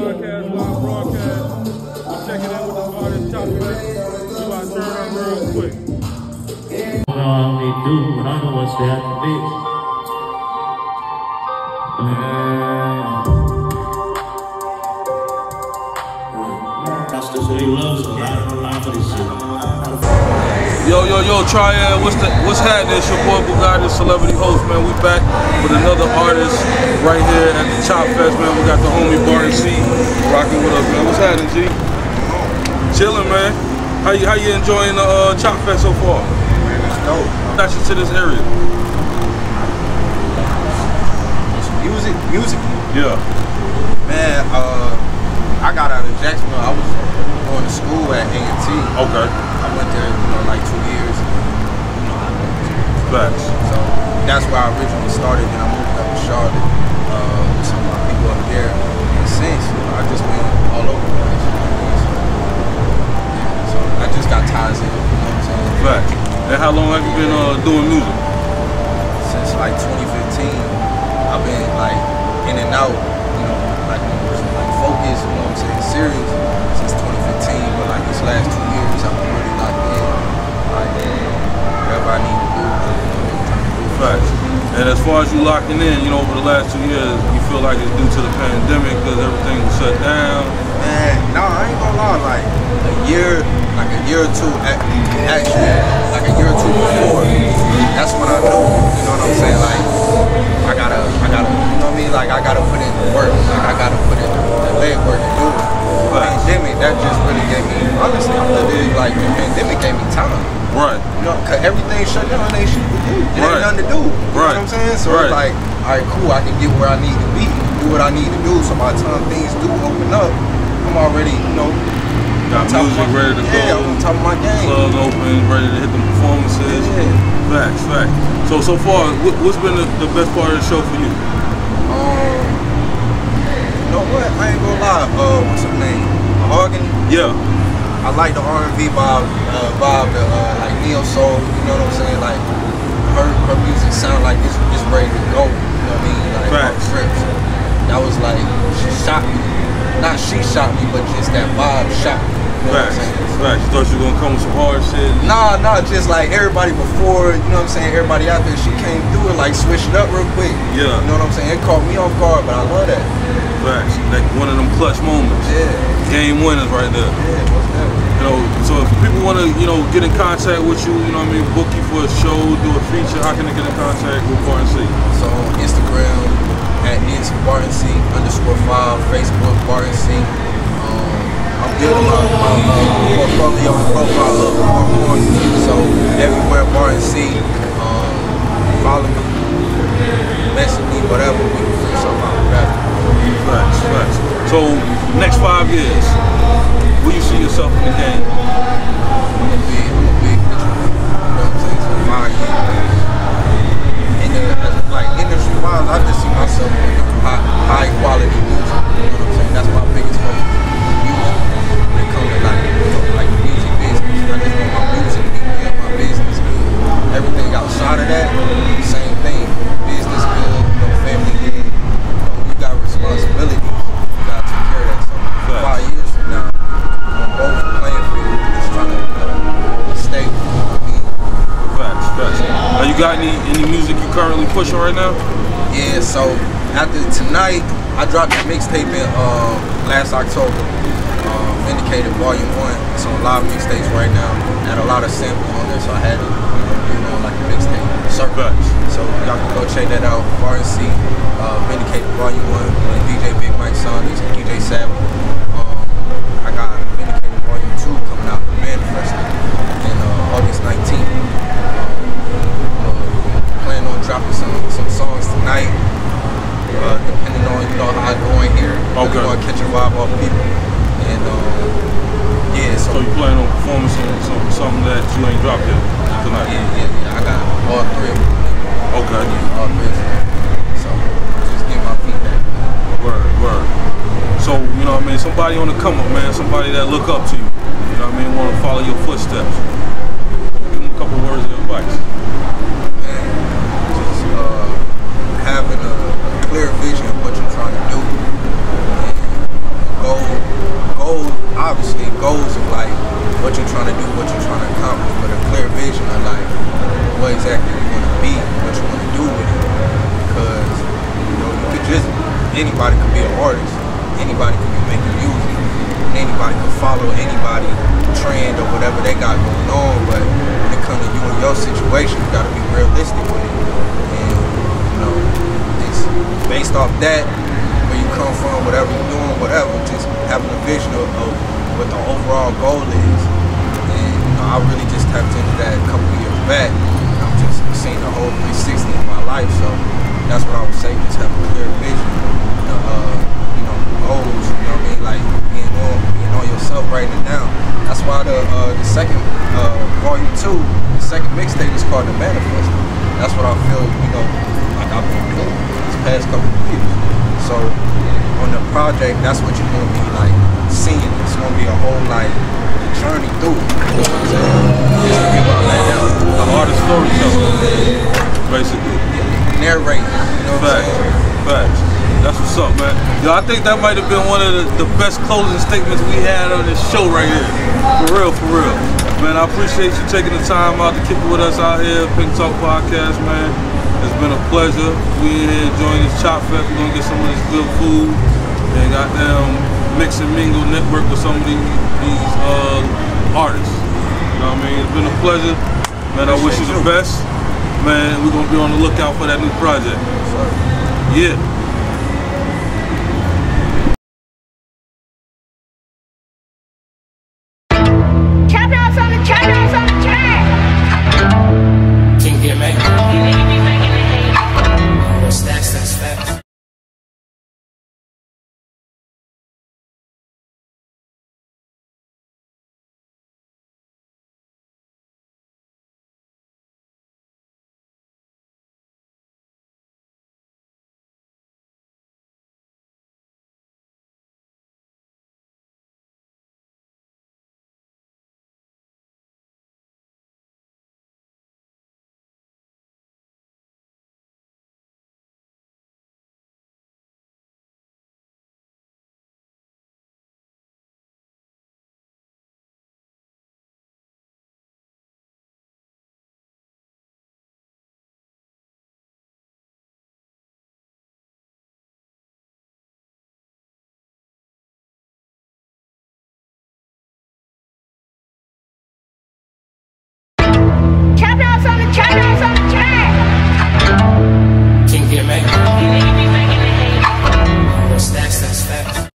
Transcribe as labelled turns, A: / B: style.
A: Podcast, live broadcast. We're checking in with this artist, Chop Flex. We about to turn real quick.
B: How they do, but I know what's there for me. That's the city loves a lot of this shit.
A: Yo, yo, yo, Triad, what's the, what's happening? It's your boy Bugatti, celebrity host, man. We back with another artist right here at the Chop Fest, man. We got the homie Barton C rocking with us, man. What's happening, G? Chilling, man. How you how you enjoying the uh, Chop Fest so far?
C: Man, it's dope.
A: Got you to this area.
C: Music, music.
A: Yeah.
C: Man, uh, I got out of Jacksonville. I was going to school at A&T.
A: Okay.
C: I went there, you know, like two years.
A: Facts.
C: So that's where I originally started. Then I moved up to Charlotte uh, with some of my people up there. And since, you know, I just been all over the place. So, yeah, so I just got ties in, you know what I'm saying?
A: Facts. And how long have you been uh, doing music?
C: Since like 2015, I've been like in and out, you know, like like focused, you know what I'm saying, serious
A: far as you locking in, you know, over the last two years, you feel like it's due to the pandemic because everything was shut down.
C: Man, no, I ain't gonna lie. Like a year, like a year or two, cause everything shut down, ain't shit to do. It
A: Right.
C: ain't nothing to do. You know what I'm saying? So
A: Right.
C: it's like, all right, cool. I can get where I need to be, do what I need to do. So by the time things do open up, I'm already, you know,
A: Got
C: on top of
A: music
C: my-
A: ready to
C: yeah,
A: go.
C: I'm on top of my game.
A: Clubs open, ready to hit the performances.
C: Yeah.
A: Facts, facts. So so far, what, what's been the, the best part of the show for you?
C: Um, you know what? I ain't gonna lie. Uh, what's her name? Mahogany.
A: Yeah.
C: I like the R&B vibe, uh, vibe, the uh, like neo soul. You know what I'm saying? Like her her music sound like it's, it's ready to go. You know what I mean? Like
A: Facts.
C: trips. That was like she shot me. Not she shot me, but just that vibe shot me. You know what I'm
A: Facts. Facts. You thought you were gonna come with some hard shit.
C: Nah, nah, just like everybody before, you know what I'm saying? Everybody out there, she came through it like switched it up real quick.
A: Yeah.
C: You know what I'm saying? It caught me off guard, but I love that.
A: Facts. Like one of them clutch moments.
C: Yeah.
A: Game winners right there.
C: Yeah, most.
A: You know, so if people want to, you know, get in contact with you, you know what I mean, book you for a show, do a feature, how can they get in contact with Barton C?
C: So on Instagram at it's Barton C underscore five, Facebook Barton C. Um, I'm building my, my uh, portfolio and profile up more and more. So everywhere Barton C,
A: So next five years, where you see yourself in the game?
C: Got
A: any any music you currently pushing right now?
C: Yeah, so after tonight, I dropped a mixtape in uh, last October. Um, Vindicated Volume 1. It's on live mixtapes right now. Had a lot of samples on there, so I had to you know, like a mixtape. Circle. So y'all can go check that out. RNC, uh, Vindicated Volume 1 with DJ Big Mike Saunders and DJ Savage. somebody on the come up, man. Somebody that look up to you. You know what I mean? Want to follow your footsteps. Give them a
A: couple words of advice. Man, just uh, having a clear vision of what you're
C: trying to do. Goals, goal, obviously goals of like
A: what
C: you're trying to do, what you're trying to accomplish, but
A: a clear vision of like what exactly you want to be, what you want to do with it. Because you know, you
C: could just anybody could be an artist. Anybody could be Anybody can follow anybody trend or whatever they got going on, but when it comes to you and your situation, you gotta be realistic with it. And you know, it's based off that, where you come from, whatever you're doing, whatever, just having a vision of, of what the overall goal is. And you know, I really just tapped into that a couple years back. I'm just seeing the whole 360 in my life, so that's what I would say. Just have a clear vision, you know, uh, you know goals. You know what I mean? Like being on, being on yourself, writing it down. That's why the uh, the second uh, volume two, the second mixtape is called the Manifest. That's what I feel. You know, like I've been doing these past couple of years. So on the project, that's what you're gonna be like seeing. It's gonna be a whole like journey through it. You know what I'm saying? Just to give out that down.
A: The artist storyteller, basically.
C: Narrate. You know what
A: Facts. Facts. That's what's up, man. Yo, I think that might have been one of the, the best closing statements we had on this show right here. For real, for real. Man, I appreciate you taking the time out to kick it with us out here, Pink Talk Podcast, man. It's been a pleasure. We in here enjoying this Chop Fest. We're gonna get some of this good food and goddamn mix and mingle network with some of these, these uh, artists. You know what I mean? It's been a pleasure. Man, I wish you the best. Man, we're gonna be on the lookout for that new project. Yeah.